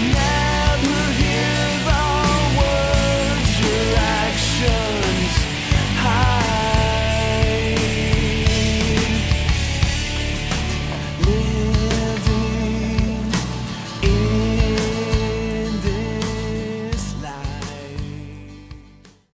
Never.